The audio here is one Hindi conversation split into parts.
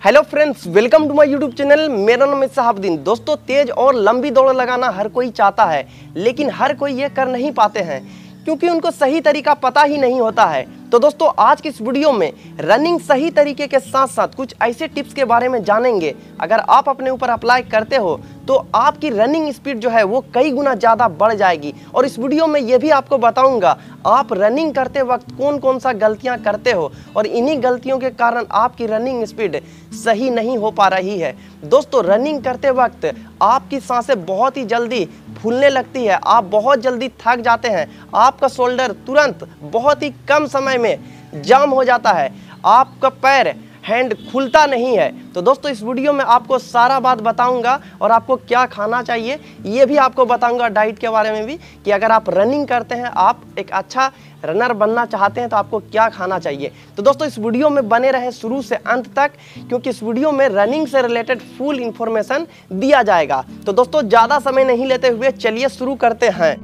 Hello friends welcome to my YouTube channel मेरा नाम है दोस्तों, तेज और लंबी दौड़ लगाना हर कोई चाहता है, लेकिन हर कोई ये कर नहीं पाते हैं। क्योंकि उनको सही तरीका पता ही नहीं होता है। तो दोस्तों, आज की इस वीडियो में रनिंग सही तरीके के साथ साथ कुछ ऐसे टिप्स के बारे में जानेंगे। अगर आप अपने ऊपर अप्लाई करते हो तो आपकी रनिंग स्पीड जो है, वो कई गुना ज़्यादा बढ़ जाएगी। और इस वीडियो में ये भी आपको बताऊँगा, आप रनिंग करते वक्त कौन कौन सा गलतियाँ करते हो और इन्हीं गलतियों के कारण आपकी रनिंग स्पीड सही नहीं हो पा रही है। दोस्तों रनिंग करते वक्त आपकी साँसें बहुत ही जल्दी फूलने लगती है। आप बहुत जल्दी थक जाते हैं। आपका शोल्डर तुरंत बहुत ही कम समय में जाम हो जाता है। आपका पैर हैंड खुलता नहीं है। तो दोस्तों, इस वीडियो में आपको सारा बात बताऊँगा और आपको क्या खाना चाहिए, ये भी आपको बताऊँगा डाइट के बारे में भी कि अगर आप रनिंग करते हैं, आप एक अच्छा रनर बनना चाहते हैं तो आपको क्या खाना चाहिए। तो दोस्तों, इस वीडियो में बने रहे शुरू से अंत तक, क्योंकि इस वीडियो में रनिंग से रिलेटेड फुल इंफॉर्मेशन दिया जाएगा। तो दोस्तों, ज़्यादा समय नहीं लेते हुए चलिए शुरू करते हैं।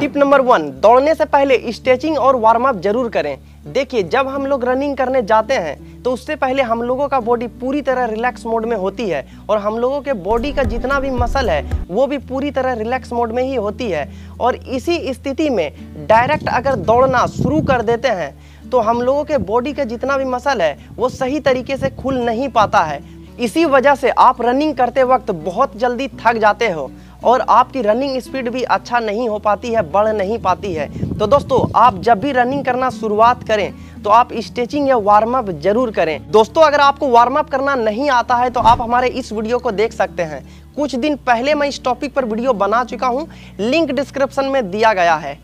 टिप नंबर वन, दौड़ने से पहले स्ट्रेचिंग और वार्म अप ज़रूर करें। देखिए, जब हम लोग रनिंग करने जाते हैं तो उससे पहले हम लोगों का बॉडी पूरी तरह रिलैक्स मोड में होती है और हम लोगों के बॉडी का जितना भी मसल है, वो भी पूरी तरह रिलैक्स मोड में ही होती है। और इसी स्थिति में डायरेक्ट अगर दौड़ना शुरू कर देते हैं तो हम लोगों के बॉडी का जितना भी मसल है, वो सही तरीके से खुल नहीं पाता है। इसी वजह से आप रनिंग करते वक्त बहुत जल्दी थक जाते हो। और आपकी रनिंग स्पीड भी अच्छा नहीं हो पाती है, बढ़ नहीं पाती है। तो दोस्तों, आप जब भी रनिंग करना शुरुआत करें तो आप स्ट्रेचिंग या वार्म अप ज़रूर करें। दोस्तों, अगर आपको वार्म अप करना नहीं आता है तो आप हमारे इस वीडियो को देख सकते हैं। कुछ दिन पहले मैं इस टॉपिक पर वीडियो बना चुका हूँ। लिंक डिस्क्रिप्शन में दिया गया है।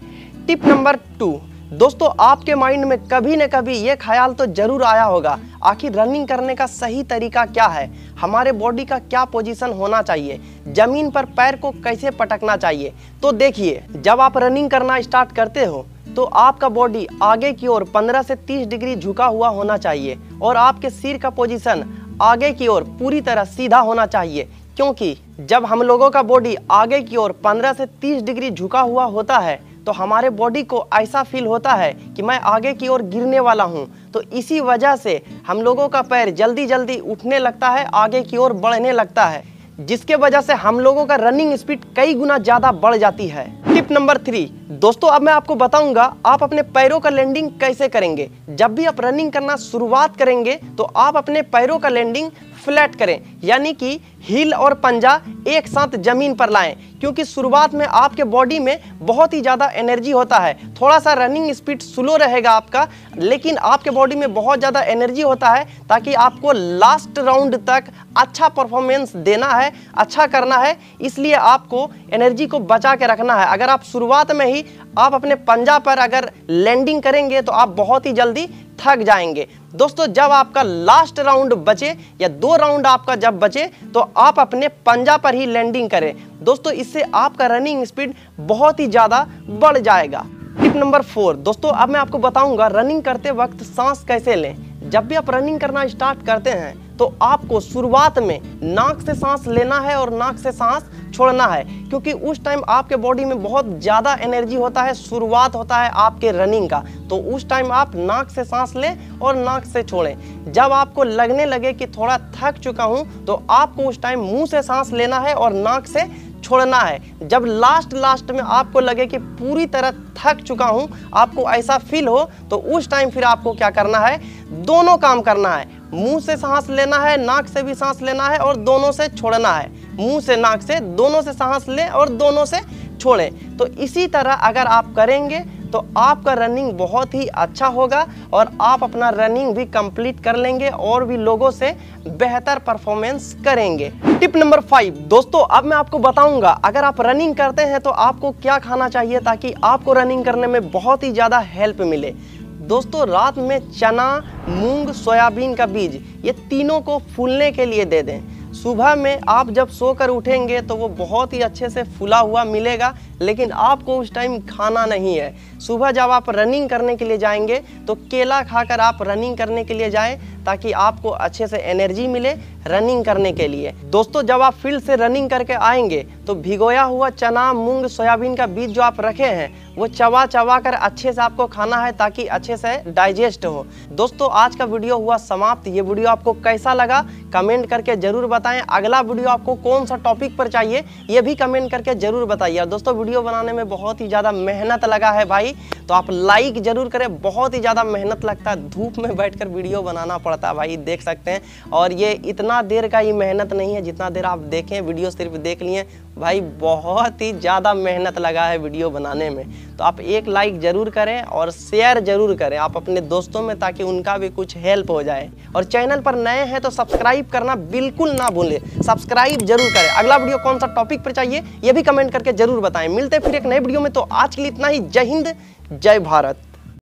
टिप नंबर टू दोस्तों, आपके माइंड में कभी न कभी ये ख्याल तो ज़रूर आया होगा। आखिर रनिंग करने का सही तरीका क्या है? हमारे बॉडी का क्या पोजीशन होना चाहिए? ज़मीन पर पैर को कैसे पटकना चाहिए? तो देखिए, जब आप रनिंग करना स्टार्ट करते हो तो आपका बॉडी आगे की ओर 15 से 30 डिग्री झुका हुआ होना चाहिए और आपके सिर का पोजीशन आगे की ओर पूरी तरह सीधा होना चाहिए। क्योंकि जब हम लोगों का बॉडी आगे की ओर 15 से 30 डिग्री झुका हुआ होता है तो हमारे बॉडी को ऐसा फील होता है कि मैं आगे की ओर गिरने वाला हूँ। तो इसी वजह से हम लोगों का पैर जल्दी जल्दी उठने लगता है, आगे की ओर बढ़ने लगता है, जिसके वजह से हम लोगों का रनिंग स्पीड कई गुना ज़्यादा बढ़ जाती है। टिप नंबर थ्री दोस्तों अब मैं आपको बताऊँगा आप अपने पैरों का लैंडिंग कैसे करेंगे। जब भी आप रनिंग करना शुरुआत करेंगे तो आप अपने पैरों का लैंडिंग फ्लैट करें, यानी कि हील और पंजा एक साथ ज़मीन पर लाएँ, क्योंकि शुरुआत में आपके बॉडी में बहुत ही ज़्यादा एनर्जी होता है। थोड़ा सा रनिंग स्पीड स्लो रहेगा आपका, लेकिन आपके बॉडी में बहुत ज़्यादा एनर्जी होता है, ताकि आपको लास्ट राउंड तक अच्छा परफॉर्मेंस देना है अच्छा करना है, इसलिए आपको एनर्जी को बचा के रखना है। अगर आप शुरुआत में ही आप अपने पंजा पर अगर लैंडिंग करेंगे तो आप बहुत ही जल्दी थक जाएँगे। दोस्तों, जब आपका लास्ट राउंड बचे या दो राउंड आपका जब बचे तो आप अपने पंजा पर ही लैंडिंग करें। दोस्तों, इससे आपका रनिंग स्पीड बहुत ही ज़्यादा बढ़ जाएगा। टिप नंबर फोर दोस्तों, अब मैं आपको बताऊँगा रनिंग करते वक्त सांस कैसे लें। जब भी आप रनिंग करना स्टार्ट करते हैं तो आपको शुरुआत में नाक से सांस लेना है और नाक से सांस छोड़ना है, क्योंकि उस टाइम आपके बॉडी में बहुत ज़्यादा एनर्जी होता है, शुरुआत होता है आपके रनिंग का। तो उस टाइम आप नाक से सांस लें और नाक से छोड़ें। जब आपको लगने लगे कि थोड़ा थक चुका हूँ तो आपको उस टाइम मुँह से सांस लेना है और नाक से छोड़ना है। जब लास्ट लास्ट में आपको लगे कि पूरी तरह थक चुका हूँ, आपको ऐसा फील हो तो उस टाइम फिर आपको क्या करना है? दोनों काम करना है। मुँह से सांस लेना है, नाक से भी सांस लेना है और दोनों से छोड़ना है। मुँह से, नाक से, दोनों से सांस लें और दोनों से छोड़ें। तो इसी तरह अगर आप करेंगे तो आपका रनिंग बहुत ही अच्छा होगा और आप अपना रनिंग भी कंप्लीट कर लेंगे और भी लोगों से बेहतर परफॉर्मेंस करेंगे। टिप नंबर फाइव दोस्तों, अब मैं आपको बताऊँगा, अगर आप रनिंग करते हैं तो आपको क्या खाना चाहिए ताकि आपको रनिंग करने में बहुत ही ज़्यादा हेल्प मिले? दोस्तों, रात में चना, मूंग, सोयाबीन का बीज, ये तीनों को फूलने के लिए दे दें। सुबह में आप जब सोकर उठेंगे तो वो बहुत ही अच्छे से फुला हुआ मिलेगा। लेकिन आपको उस टाइम खाना नहीं है। सुबह जब आप रनिंग करने के लिए जाएँगे तो केला खाकर आप रनिंग करने के लिए जाएँ, ताकि आपको अच्छे से एनर्जी मिले रनिंग करने के लिए। दोस्तों, जब आप फ़ील्ड से रनिंग करके आएँगे तो भिगोया हुआ चना, मूंग, सोयाबीन का बीज जो आप रखे हैं, वो चबा चबा कर अच्छे से आपको खाना है, ताकि अच्छे से डाइजेस्ट हो। दोस्तों, आज का वीडियो हुआ समाप्त। ये वीडियो आपको कैसा लगा, कमेंट करके ज़रूर बताएँ। अगला वीडियो आपको कौन सा टॉपिक पर चाहिए, ये भी कमेंट करके ज़रूर बताइए। दोस्तों वीडियो बनाने में बहुत ही ज़्यादा मेहनत लगा है भाई। तो आप लाइक ज़रूर करें। बहुत ही ज़्यादा मेहनत लगता है। धूप में बैठकर वीडियो बनाना पड़ता है भाई, देख सकते हैं। और ये इतना देर का ही मेहनत नहीं है जितना देर आप देखें, वीडियो सिर्फ़ देख लिए। भाई, बहुत ही ज़्यादा मेहनत लगा है वीडियो बनाने में। तो आप एक लाइक ज़रूर करें और शेयर ज़रूर करें आप अपने दोस्तों में ताकि उनका भी कुछ हेल्प हो जाए। और चैनल पर नए हैं तो सब्सक्राइब करना बिल्कुल ना भूलें। सब्सक्राइब ज़रूर करें। अगला वीडियो कौन सा टॉपिक पर चाहिए, ये भी कमेंट करके ज़रूर बताएँ। मिलते फिर एक नए वीडियो में। तो आज के लिए इतना ही। जय हिंद। जय भारत।